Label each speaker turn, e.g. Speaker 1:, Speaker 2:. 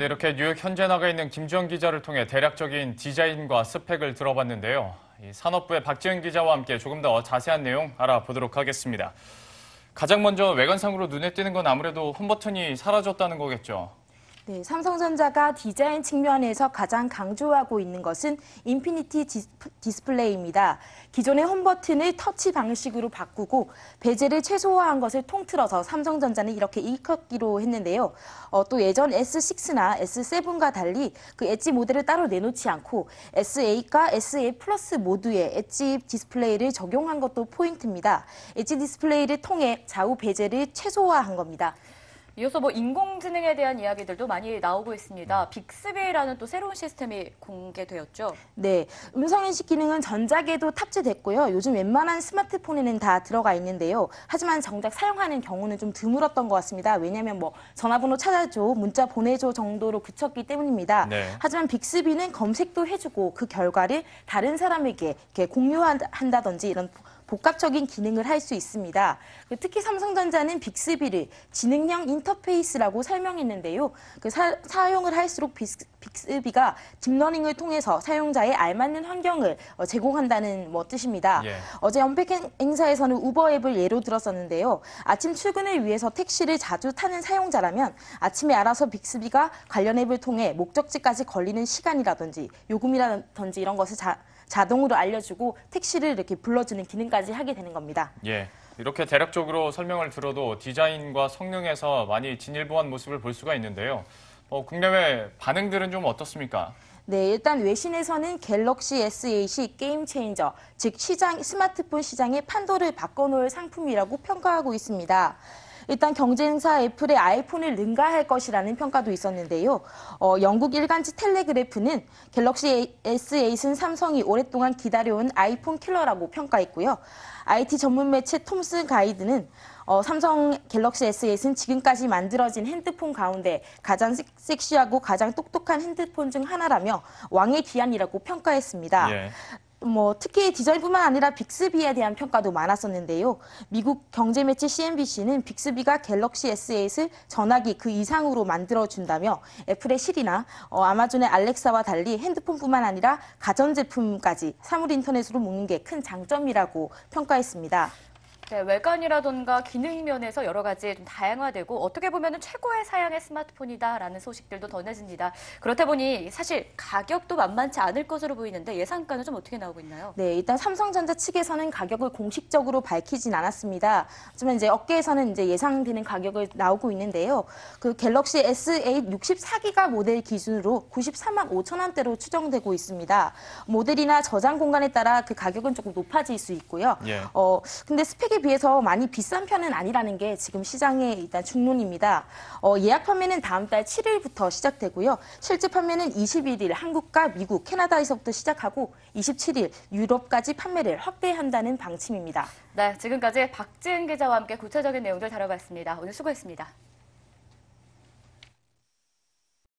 Speaker 1: 네, 이렇게 뉴욕 현지에 나가 있는 김주영 기자를 통해 대략적인 디자인과 스펙을 들어봤는데요. 이 산업부의 박지은 기자와 함께 조금 더 자세한 내용 알아보도록 하겠습니다. 가장 먼저 외관상으로 눈에 띄는 건 아무래도 홈버튼이 사라졌다는 거겠죠.
Speaker 2: 네, 삼성전자가 디자인 측면에서 가장 강조하고 있는 것은 Infinity 디스플레이입니다. 기존의 홈버튼을 터치 방식으로 바꾸고 베젤을 최소화한 것을 통틀어서 삼성전자는 이렇게 일컫기로 했는데요. 어, 또 예전 S6나 S7과 달리 그 엣지 모델을 따로 내놓지 않고 S8과 S8 플러스 모두에 엣지 디스플레이를 적용한 것도 포인트입니다. 엣지 디스플레이를 통해 좌우 베젤을 최소화한 겁니다.
Speaker 3: 이어서 뭐 인공지능에 대한 이야기들도 많이 나오고 있습니다. 빅스비라는 또 새로운 시스템이 공개되었죠.
Speaker 2: 네, 음성인식 기능은 전작에도 탑재됐고요. 요즘 웬만한 스마트폰에는 다 들어가 있는데요. 하지만 정작 사용하는 경우는 좀 드물었던 것 같습니다. 왜냐하면 뭐 전화번호 찾아줘, 문자 보내줘 정도로 그쳤기 때문입니다.
Speaker 1: 네.
Speaker 2: 하지만 빅스비는 검색도 해주고 그 결과를 다른 사람에게 이렇게 공유한다든지 이런 복합적인 기능을 할 수 있습니다. 그 특히 삼성전자는 빅스비를 지능형 인터페이스라고 설명했는데요. 그 사, 용을 할수록 빅스, 빅스비가 딥러닝을 통해서 사용자의 알맞는 환경을 어, 제공한다는 뭐 뜻입니다.
Speaker 1: 예.
Speaker 2: 어제 언팩 행- 행사에서는 우버 앱을 예로 들었었는데요. 아침 출근을 위해서 택시를 자주 타는 사용자라면 아침에 알아서 빅스비가 관련 앱을 통해 목적지까지 걸리는 시간이라든지 요금이라든지 이런 것을 자, 자동으로 알려주고 택시를 이렇게 불러주는 기능까지 하게 되는 겁니다.
Speaker 1: 예. 이렇게 대략적으로 설명을 들어도 디자인과 성능에서 많이 진일보한 모습을 볼 수가 있는데요. 어, 국내외 반응들은 좀 어떻습니까?
Speaker 2: 네, 일단 외신에서는 갤럭시 S8이 게임 체인저, 즉 시장 스마트폰 시장의 판도를 바꿔놓을 상품이라고 평가하고 있습니다. 일단 경쟁사 애플의 아이폰을 능가할 것이라는 평가도 있었는데요. 어, 영국 일간지 텔레그래프는 갤럭시 S8은 삼성이 오랫동안 기다려온 아이폰 킬러라고 평가했고요. IT 전문 매체 톰슨 가이드는 어, 삼성 갤럭시 S8은 지금까지 만들어진 핸드폰 가운데 가장 섹- 섹시하고 가장 똑똑한 핸드폰 중 하나라며 왕의 기한이라고 평가했습니다.
Speaker 1: 예.
Speaker 2: 뭐 특히 디자인뿐만 아니라 빅스비에 대한 평가도 많았었는데요. 미국 경제 매체 CNBC는 빅스비가 갤럭시 S8을 전화기 그 이상으로 만들어 준다며 애플의 실이나 어, 아마존의 알렉사와 달리 핸드폰뿐만 아니라 가전 제품까지 사물 인터넷으로 묶는 게 큰 장점이라고 평가했습니다.
Speaker 3: 네, 외관이라던가 기능 면에서 여러 가지 좀 다양화되고 어떻게 보면 최고의 사양의 스마트폰이다라는 소식들도 전해집니다. 그렇다 보니 사실 가격도 만만치 않을 것으로 보이는데 예상가는 좀 어떻게 나오고 있나요?
Speaker 2: 네, 일단 삼성전자 측에서는 가격을 공식적으로 밝히진 않았습니다. 하지만 이제 업계에서는 이제 예상되는 가격을 나오고 있는데요. 그 갤럭시 S8 64기가 모델 기준으로 94만 5천 원대로 추정되고 있습니다. 모델이나 저장 공간에 따라 그 가격은 조금 높아질 수 있고요.
Speaker 1: 예.
Speaker 2: 어, 근데 스펙 에 비해서 많이 비싼 편은 아니라는 게 지금 시장의 일단 중론입니다. 어, 예약 판매는 다음 달 7일부터 시작되고요. 실제 판매는 21일 한국과 미국, 캐나다에서부터 시작하고 27일 유럽까지 판매를 확대한다는 방침입니다.
Speaker 3: 네, 지금까지 박지은 기자와 함께 구체적인 내용들 다뤄봤습니다. 오늘 수고했습니다.